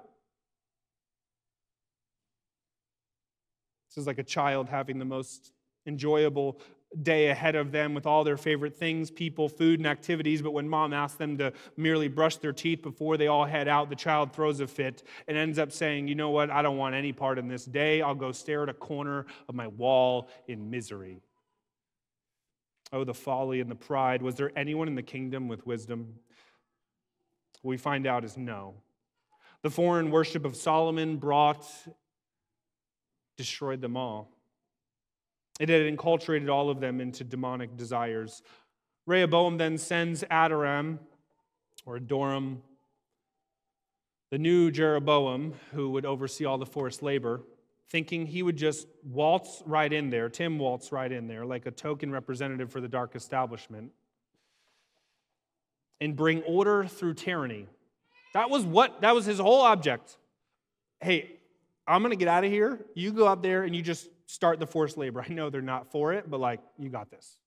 This is like a child having the most enjoyable day ahead of them with all their favorite things, people, food, and activities. But when mom asks them to merely brush their teeth before they all head out, the child throws a fit and ends up saying, You know what? I don't want any part in this day. I'll go stare at a corner of my wall in misery. Oh, the folly and the pride. Was there anyone in the kingdom with wisdom? What we find out is no. The foreign worship of Solomon brought, destroyed them all. It had enculturated all of them into demonic desires. Rehoboam then sends Adoram, or Adoram, the new Jeroboam, who would oversee all the forced labor, thinking he would just waltz right in there, Tim waltz right in there, like a token representative for the dark establishment, and bring order through tyranny. That was what, that was his whole object. Hey, I'm to get out of here. You go up there and you just start the forced labor. I know they're not for it, but like, you got this.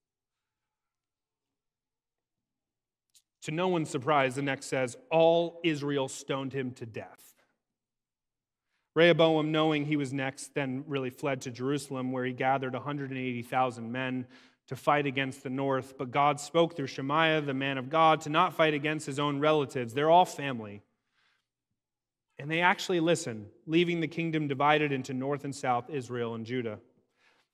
To no one's surprise, the next says, All Israel stoned him to death. Rehoboam, knowing he was next, then really fled to Jerusalem, where he gathered 180,000 men to fight against the north. But God spoke through Shemaiah, the man of God, to not fight against his own relatives. They're all family. And they actually listen, leaving the kingdom divided into north and south, Israel and Judah.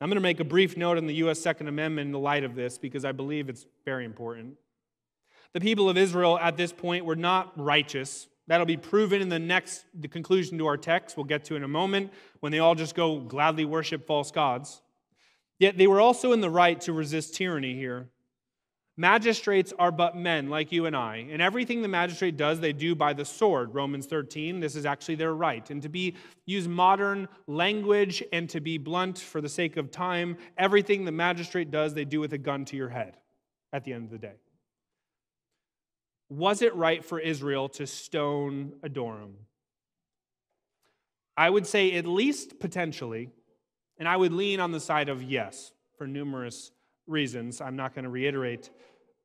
I'm going to make a brief note on the U.S. Second Amendment in the light of this because I believe it's very important. The people of Israel at this point were not righteous. That'll be proven in the next the conclusion to our text, we'll get to in a moment, when they all just go gladly worship false gods. Yet they were also in the right to resist tyranny here. Magistrates are but men like you and I, and everything the magistrate does, they do by the sword. Romans 13, this is actually their right. And to be use modern language and to be blunt for the sake of time, everything the magistrate does, they do with a gun to your head at the end of the day. Was it right for Israel to stone Adoram? I would say at least potentially, and I would lean on the side of yes for numerous reasons. I'm not going to reiterate,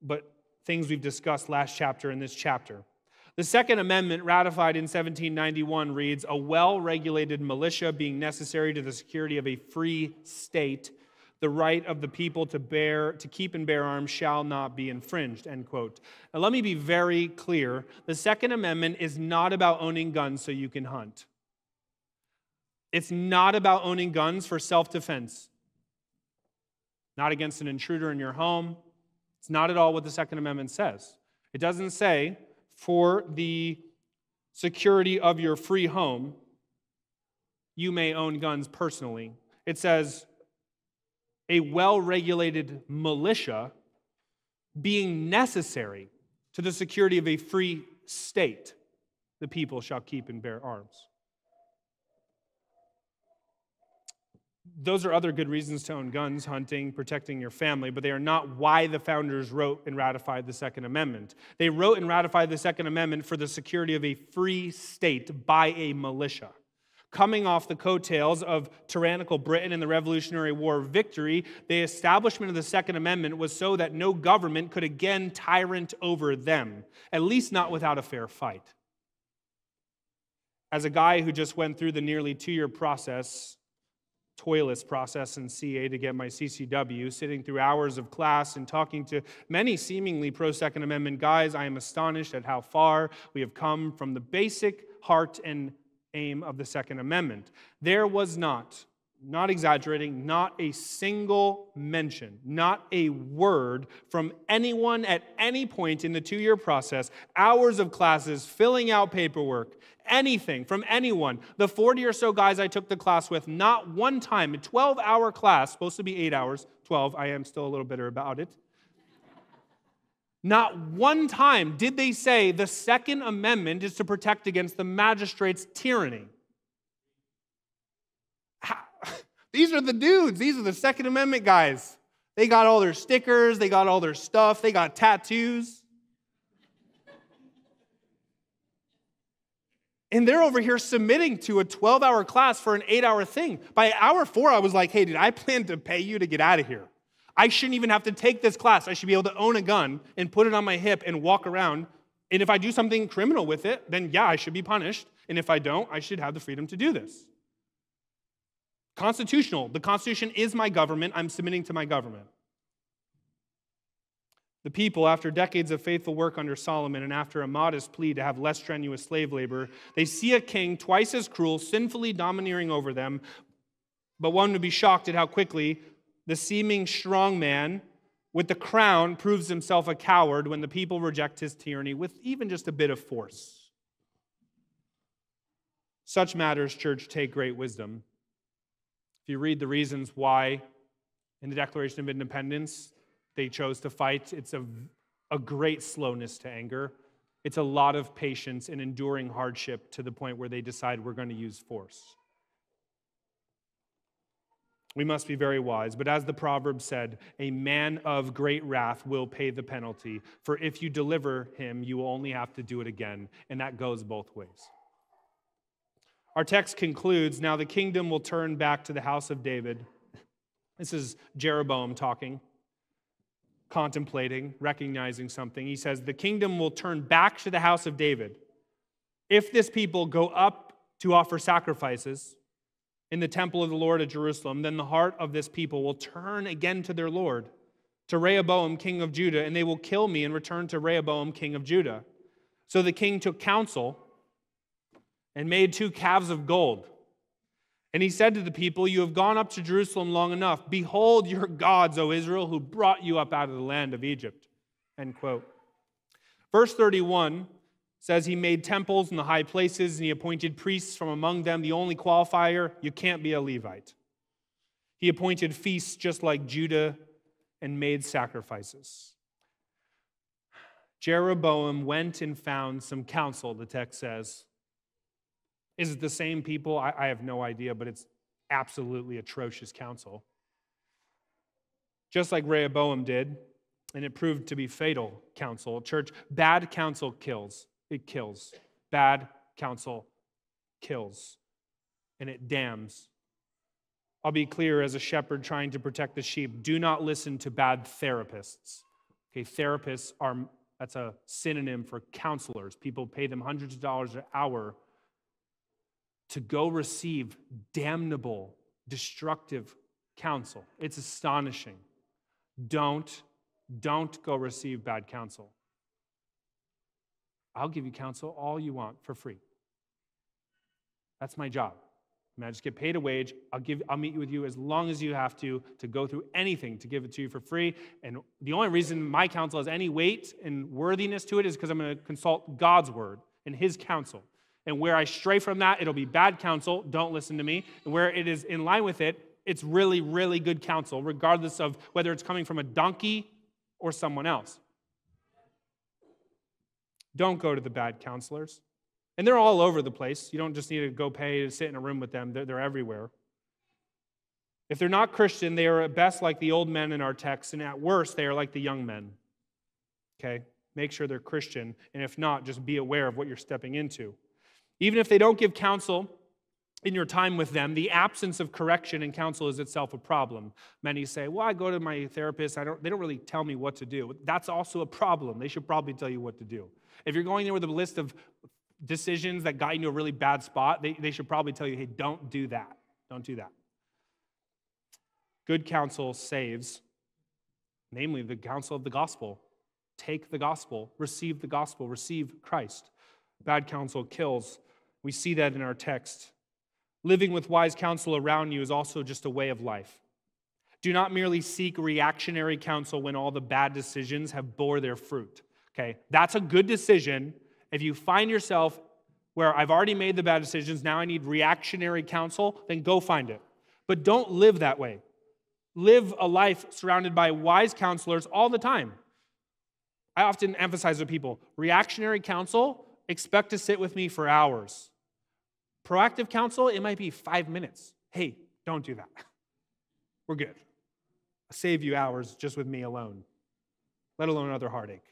but things we've discussed last chapter and this chapter. The Second Amendment, ratified in 1791, reads A well regulated militia being necessary to the security of a free state, the right of the people to bear to keep and bear arms shall not be infringed end quote. Now let me be very clear. The second amendment is not about owning guns so you can hunt. It's not about owning guns for self-defense not against an intruder in your home. It's not at all what the second amendment says. It doesn't say for the security of your free home you may own guns personally. It says a well regulated militia being necessary to the security of a free state, the people shall keep and bear arms. Those are other good reasons to own guns, hunting, protecting your family, but they are not why the founders wrote and ratified the Second Amendment. They wrote and ratified the Second Amendment for the security of a free state by a militia. Coming off the coattails of tyrannical Britain and the Revolutionary War victory, the establishment of the Second Amendment was so that no government could again tyrant over them, at least not without a fair fight. As a guy who just went through the nearly two year process, toilless process in CA to get my CCW, sitting through hours of class and talking to many seemingly pro Second Amendment guys, I am astonished at how far we have come from the basic heart and aim of the Second Amendment. There was not, not exaggerating, not a single mention, not a word from anyone at any point in the two year process, hours of classes, filling out paperwork, anything from anyone. The 40 or so guys I took the class with, not one time, a 12 hour class, supposed to be eight hours, 12, I am still a little bitter about it. Not one time did they say the Second Amendment is to protect against the magistrate's tyranny. These are the dudes, these are the Second Amendment guys. They got all their stickers, they got all their stuff, they got tattoos. And they're over here submitting to a 12 hour class for an eight hour thing. By hour four, I was like, hey, did I plan to pay you to get out of here? I shouldn't even have to take this class. I should be able to own a gun and put it on my hip and walk around. And if I do something criminal with it, then yeah, I should be punished. And if I don't, I should have the freedom to do this. Constitutional. The Constitution is my government. I'm submitting to my government. The people, after decades of faithful work under Solomon and after a modest plea to have less strenuous slave labor, they see a king twice as cruel, sinfully domineering over them. But one would be shocked at how quickly the seeming strong man with the crown proves himself a coward when the people reject his tyranny with even just a bit of force. Such matters, church, take great wisdom. If you read the reasons why in the Declaration of Independence they chose to fight, it's a, a great slowness to anger. It's a lot of patience and enduring hardship to the point where they decide we're going to use force. We must be very wise. But as the proverb said, a man of great wrath will pay the penalty. For if you deliver him, you will only have to do it again. And that goes both ways. Our text concludes Now the kingdom will turn back to the house of David. This is Jeroboam talking, contemplating, recognizing something. He says, The kingdom will turn back to the house of David if this people go up to offer sacrifices in the temple of the Lord at Jerusalem, then the heart of this people will turn again to their Lord, to Rehoboam, king of Judah, and they will kill me and return to Rehoboam, king of Judah. So the king took counsel and made two calves of gold. And he said to the people, You have gone up to Jerusalem long enough. Behold your gods, O Israel, who brought you up out of the land of Egypt. End quote. Verse 31 says he made temples in the high places and he appointed priests from among them. The only qualifier, you can't be a Levite. He appointed feasts just like Judah and made sacrifices. Jeroboam went and found some counsel, the text says. Is it the same people? I, I have no idea, but it's absolutely atrocious counsel. Just like Rehoboam did, and it proved to be fatal counsel. Church, bad counsel kills it kills. Bad counsel kills, and it damns. I'll be clear as a shepherd trying to protect the sheep do not listen to bad therapists. Okay, therapists are that's a synonym for counselors. People pay them hundreds of dollars an hour to go receive damnable, destructive counsel. It's astonishing. Don't don't go receive bad counsel. I'll give you counsel all you want for free. That's my job. I, mean, I just get paid a wage. I'll give I'll meet with you as long as you have to to go through anything to give it to you for free. And the only reason my counsel has any weight and worthiness to it is because I'm going to consult God's word and his counsel. And where I stray from that, it'll be bad counsel. Don't listen to me. And where it is in line with it, it's really, really good counsel, regardless of whether it's coming from a donkey or someone else. Don't go to the bad counselors. And they're all over the place. You don't just need to go pay to sit in a room with them, they're, they're everywhere. If they're not Christian, they are at best like the old men in our text, and at worst, they are like the young men. Okay? Make sure they're Christian, and if not, just be aware of what you're stepping into. Even if they don't give counsel in your time with them, the absence of correction and counsel is itself a problem. Many say, Well, I go to my therapist, I don't, they don't really tell me what to do. That's also a problem. They should probably tell you what to do. If you're going there with a list of decisions that got you into a really bad spot, they, they should probably tell you, hey, don't do that. Don't do that. Good counsel saves, namely the counsel of the gospel. Take the gospel, receive the gospel, receive Christ. Bad counsel kills. We see that in our text. Living with wise counsel around you is also just a way of life. Do not merely seek reactionary counsel when all the bad decisions have bore their fruit. Okay, that's a good decision if you find yourself where I've already made the bad decisions, now I need reactionary counsel, then go find it. But don't live that way. Live a life surrounded by wise counselors all the time. I often emphasize with people reactionary counsel, expect to sit with me for hours. Proactive counsel, it might be five minutes. Hey, don't do that. We're good. I'll save you hours just with me alone, let alone another heartache.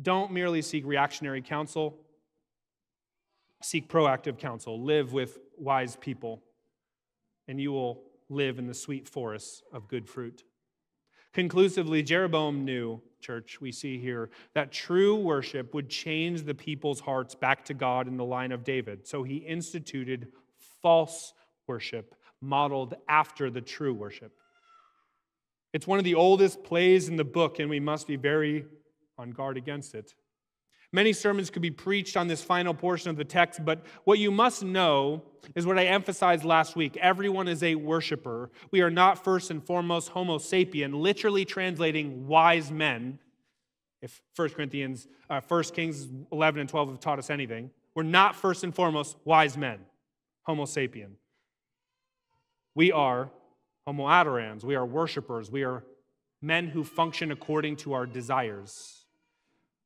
Don't merely seek reactionary counsel, seek proactive counsel. Live with wise people, and you will live in the sweet forests of good fruit. Conclusively, Jeroboam knew, church, we see here, that true worship would change the people's hearts back to God in the line of David. So he instituted false worship, modeled after the true worship. It's one of the oldest plays in the book, and we must be very on guard against it. Many sermons could be preached on this final portion of the text, but what you must know is what I emphasized last week. Everyone is a worshiper. We are not first and foremost Homo sapien, literally translating wise men. If 1 Corinthians, uh, 1 Kings 11 and 12 have taught us anything, we're not first and foremost wise men, Homo sapien. We are Homo adorans. We are worshipers. We are men who function according to our desires.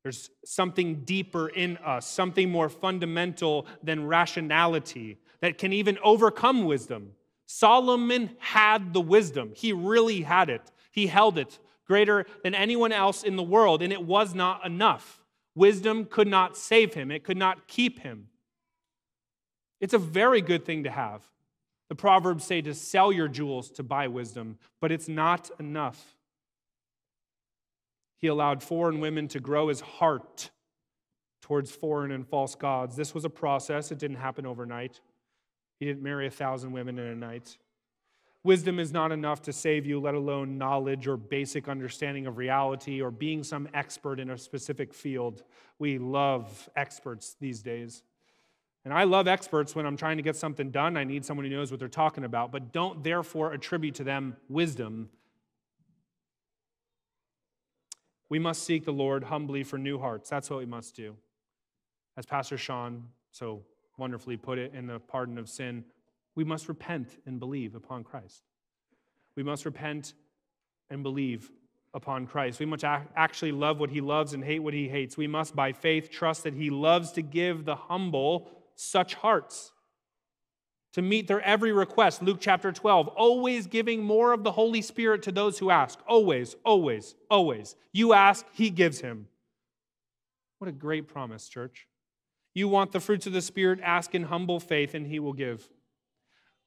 There's something deeper in us, something more fundamental than rationality that can even overcome wisdom. Solomon had the wisdom, he really had it. He held it greater than anyone else in the world, and it was not enough. Wisdom could not save him, it could not keep him. It's a very good thing to have. The Proverbs say to sell your jewels to buy wisdom, but it's not enough. He allowed foreign women to grow his heart towards foreign and false gods. This was a process, it didn't happen overnight. He didn't marry a thousand women in a night. Wisdom is not enough to save you, let alone knowledge or basic understanding of reality or being some expert in a specific field. We love experts these days. And I love experts when I'm trying to get something done. I need someone who knows what they're talking about, but don't therefore attribute to them wisdom we must seek the Lord humbly for new hearts. That's what we must do. As Pastor Sean so wonderfully put it in the pardon of sin, we must repent and believe upon Christ. We must repent and believe upon Christ. We must actually love what he loves and hate what he hates. We must, by faith, trust that he loves to give the humble such hearts to meet their every request. Luke chapter 12, always giving more of the Holy Spirit to those who ask. Always, always, always. You ask, He gives Him. What a great promise, church. You want the fruits of the Spirit, ask in humble faith, and He will give.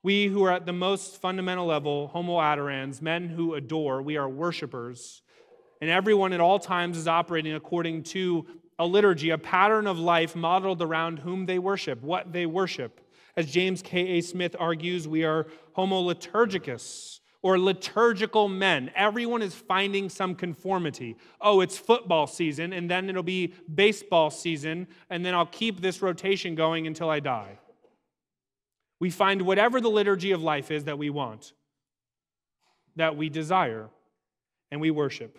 We who are at the most fundamental level, homo adorans, men who adore, we are worshipers. And everyone at all times is operating according to a liturgy, a pattern of life modeled around whom they worship, what they worship. As James K.A. Smith argues, we are homo liturgicus, or liturgical men. Everyone is finding some conformity. Oh, it's football season, and then it'll be baseball season, and then I'll keep this rotation going until I die. We find whatever the liturgy of life is that we want, that we desire, and we worship.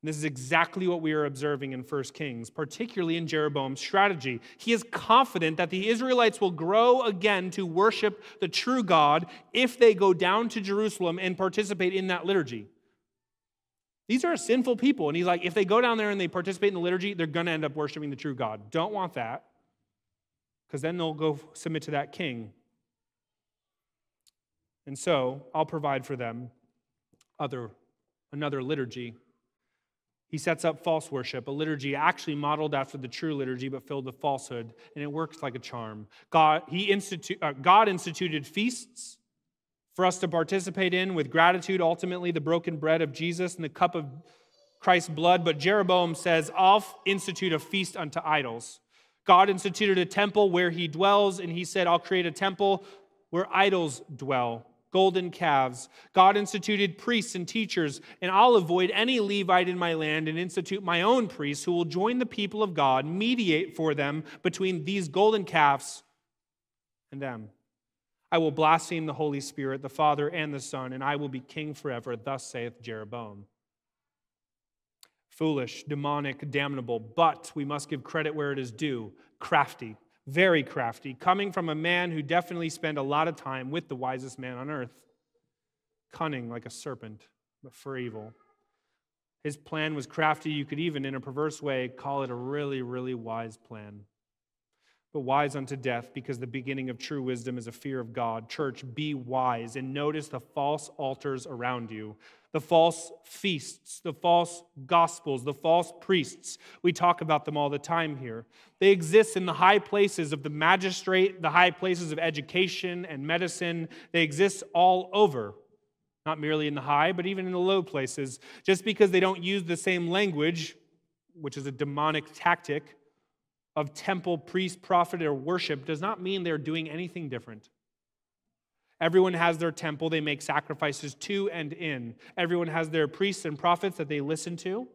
And this is exactly what we are observing in 1 Kings, particularly in Jeroboam's strategy. He is confident that the Israelites will grow again to worship the true God if they go down to Jerusalem and participate in that liturgy. These are sinful people. And he's like, if they go down there and they participate in the liturgy, they're going to end up worshiping the true God. Don't want that, because then they'll go submit to that king. And so I'll provide for them other, another liturgy he sets up false worship, a liturgy actually modeled after the true liturgy but filled with falsehood, and it works like a charm. God, he institu- uh, God instituted feasts for us to participate in with gratitude, ultimately, the broken bread of Jesus and the cup of Christ's blood. But Jeroboam says, I'll institute a feast unto idols. God instituted a temple where he dwells, and he said, I'll create a temple where idols dwell golden calves. God instituted priests and teachers, and I'll avoid any Levite in my land and institute my own priests who will join the people of God, mediate for them between these golden calves and them. I will blaspheme the Holy Spirit, the Father, and the Son, and I will be king forever. Thus saith Jeroboam. Foolish, demonic, damnable, but we must give credit where it is due crafty very crafty, coming from a man who definitely spent a lot of time with the wisest man on earth. Cunning like a serpent, but for evil. His plan was crafty. You could even, in a perverse way, call it a really, really wise plan. But wise unto death, because the beginning of true wisdom is a fear of God. Church, be wise and notice the false altars around you the false feasts, the false gospels, the false priests. We talk about them all the time here. They exist in the high places of the magistrate, the high places of education and medicine. They exist all over, not merely in the high, but even in the low places. Just because they don't use the same language, which is a demonic tactic of temple, priest, prophet, or worship, does not mean they're doing anything different. Everyone has their temple they make sacrifices to and in. Everyone has their priests and prophets that they listen to.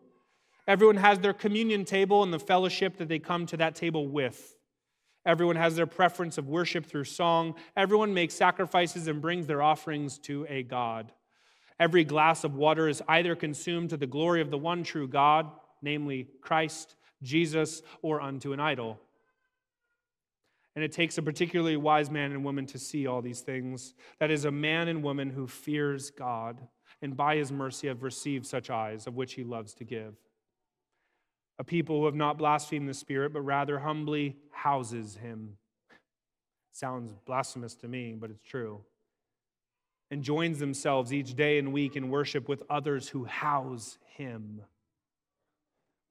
Everyone has their communion table and the fellowship that they come to that table with. Everyone has their preference of worship through song. Everyone makes sacrifices and brings their offerings to a God. Every glass of water is either consumed to the glory of the one true God, namely Christ, Jesus, or unto an idol. And it takes a particularly wise man and woman to see all these things. That is, a man and woman who fears God and by his mercy have received such eyes, of which he loves to give. A people who have not blasphemed the Spirit, but rather humbly houses him. Sounds blasphemous to me, but it's true. And joins themselves each day and week in worship with others who house him.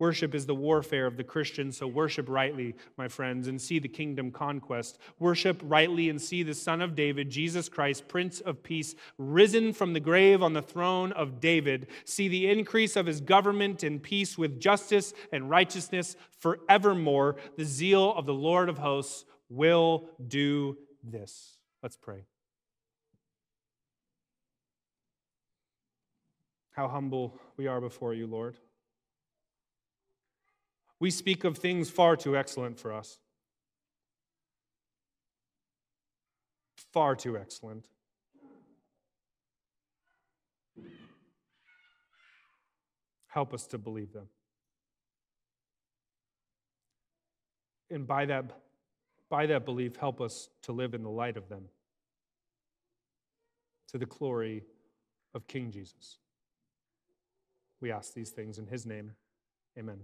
Worship is the warfare of the Christian, so worship rightly, my friends, and see the kingdom conquest. Worship rightly and see the Son of David, Jesus Christ, Prince of Peace, risen from the grave on the throne of David. See the increase of his government and peace with justice and righteousness forevermore. The zeal of the Lord of hosts will do this. Let's pray. How humble we are before you, Lord. We speak of things far too excellent for us. Far too excellent. Help us to believe them. And by that, by that belief, help us to live in the light of them to the glory of King Jesus. We ask these things in his name. Amen.